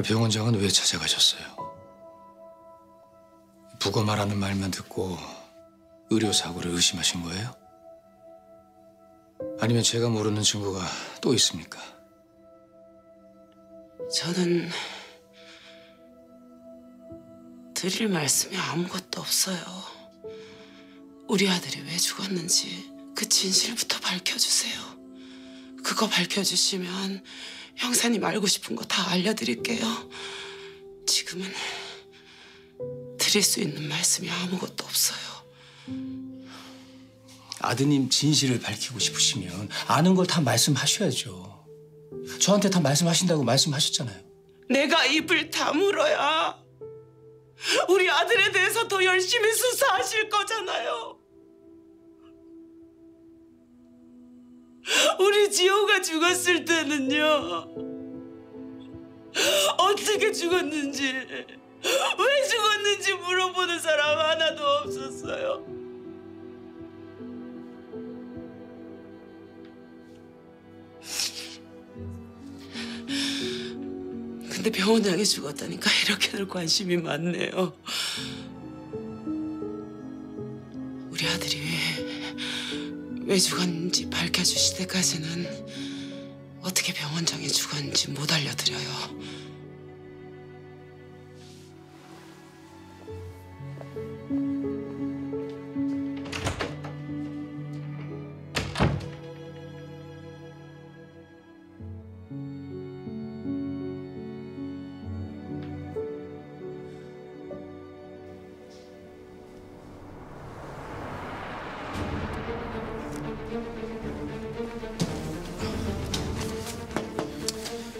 병원장은 왜 찾아가셨어요? 부거 말하는 말만 듣고 의료사고를 의심하신 거예요? 아니면 제가 모르는 증거가 또 있습니까? 저는 드릴 말씀이 아무것도 없어요. 우리 아들이 왜 죽었는지 그 진실부터 밝혀주세요. 그거 밝혀주시면 형사님 알고 싶은 거 다 알려드릴게요. 지금은 드릴 수 있는 말씀이 아무것도 없어요. 아드님 진실을 밝히고 싶으시면 아는 걸 다 말씀하셔야죠. 저한테 다 말씀하신다고 말씀하셨잖아요. 내가 입을 다물어야 우리 아들에 대해서 더 열심히 수사하실 거잖아요. 지호가 죽었을 때는요. 어떻게 죽었는지, 왜 죽었는지 물어보는 사람 하나도 없었어요. 근데 병원장이 죽었다니까 이렇게들 관심이 많네요. 우리 아들이 왜, 왜 죽었는지 밝혀주실 때까지는 어떻게 병원장이 죽었는지 못 알려드려요.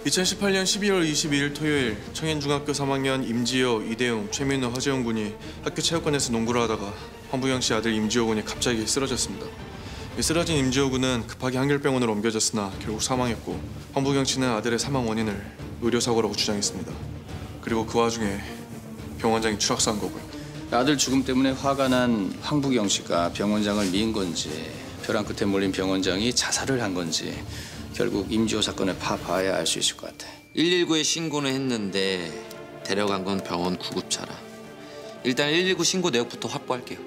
(2018년 12월 22일) 토요일 청년중학교 3학년 임지호, 이대웅, 최민우, 허재훈 군이 학교 체육관에서 농구를 하다가 황부경 씨 아들 임지호 군이 갑자기 쓰러졌습니다. 이 쓰러진 임지호 군은 급하게 한결병원으로 옮겨졌으나 결국 사망했고 황부경 씨는 아들의 사망 원인을 의료사고라고 주장했습니다. 그리고 그 와중에 병원장이 추락사한 거고요. 아들 죽음 때문에 화가 난 황부경 씨가 병원장을 미인 건지 벼랑 끝에 몰린 병원장이 자살을 한 건지 결국 임지호 사건을 파봐야 알 수 있을 것 같아. 119에 신고는 했는데 데려간 건 병원 구급차라. 일단 119 신고 내역부터 확보할게요.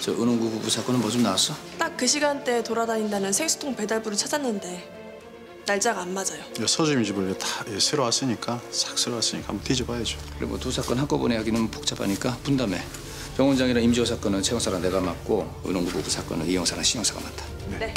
저 은홍구 부부 사건은 뭐 좀 나왔어? 딱 그 시간대에 돌아다닌다는 생수통 배달부를 찾았는데 날짜가 안 맞아요. 이 서점 집을 다 예, 새로 왔으니까 싹 새로 왔으니까 한번 뒤져봐야죠. 그리고 두 사건 한꺼번에 하기는 복잡하니까 분담해. 병원장이랑 임지호 사건은 최 형사랑 내가 맡고 은홍구 부부 사건은 이 형사랑 신 형사가 맡아. 네.